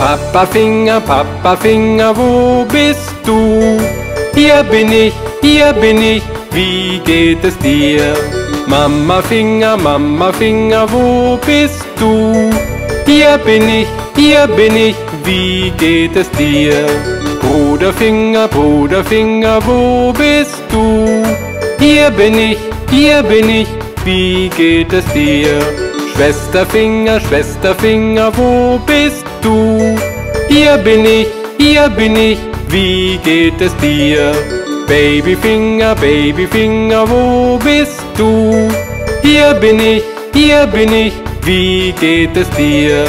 Papa Finger, Papa Finger, wo bist du? Hier bin ich, hier bin ich, wie geht es dir? Mama Finger, Mama Finger, wo bist du? Hier bin ich, hier bin ich, wie geht es dir? Bruder Finger, Bruder Finger, wo bist du? Hier bin ich, hier bin ich, wie geht es dir? Schwester Finger, Schwester Finger, wo bist du? Hier bin ich, hier bin ich, wie geht es dir? Babyfinger, Babyfinger, wo bist du? Hier bin ich, hier bin ich, wie geht es dir?